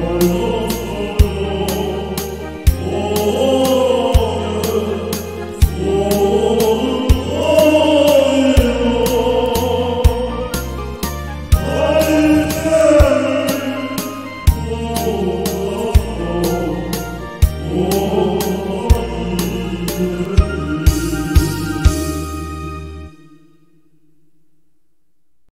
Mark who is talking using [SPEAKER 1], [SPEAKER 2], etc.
[SPEAKER 1] Oh,